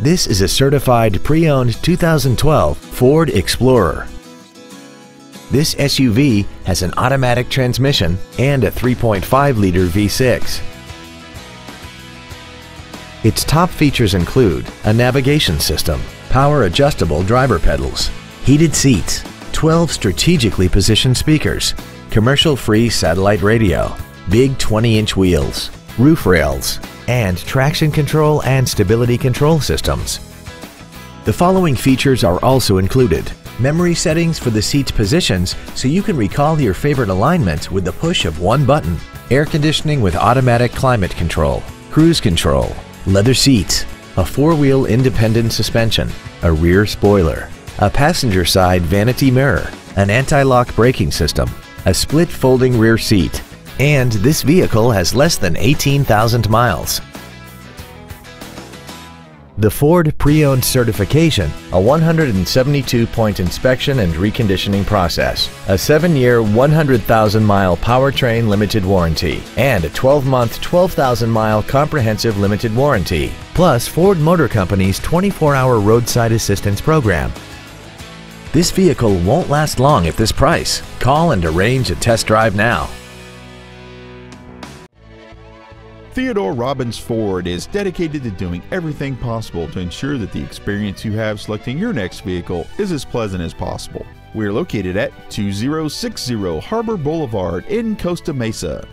This is a certified pre-owned 2012 Ford Explorer. This SUV has an automatic transmission and a 3.5-liter V6. Its top features include a navigation system, power adjustable driver pedals, heated seats, 12 strategically positioned speakers, commercial-free satellite radio, big 20-inch wheels, roof rails, and traction control and stability control systems. The following features are also included. Memory settings for the seat's positions so you can recall your favorite alignment with the push of one button. Air conditioning with automatic climate control, cruise control, leather seats, a four-wheel independent suspension, a rear spoiler, a passenger side vanity mirror, an anti-lock braking system, a split folding rear seat, and this vehicle has less than 18,000 miles. The Ford Pre-Owned Certification, a 172-point inspection and reconditioning process, a 7-year, 100,000-mile powertrain limited warranty, and a 12-month, 12,000-mile comprehensive limited warranty, plus Ford Motor Company's 24-hour roadside assistance program. This vehicle won't last long at this price. Call and arrange a test drive now. Theodore Robins Ford is dedicated to doing everything possible to ensure that the experience you have selecting your next vehicle is as pleasant as possible. We are located at 2060 Harbor Boulevard in Costa Mesa.